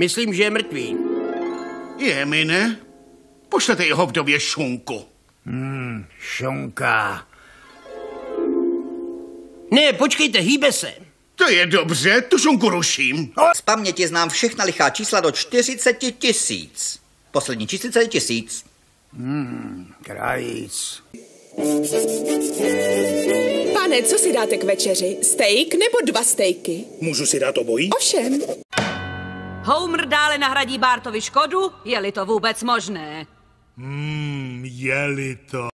Myslím, že je mrtvý. Je mi, ne? Pošlete jeho vdově šunku. Šunka. Ne, počkejte, hýbe se. To je dobře, tu šunku ruším. Z paměti znám všechna lichá čísla do 40 tisíc. Poslední číslice je tisíc. Krajíc. Pane, co si dáte k večeři? Steak nebo dva stejky? Můžu si dát obojí? Ovšem. Homer dále nahradí Bartovi škodu, je-li to vůbec možné. Je-li to.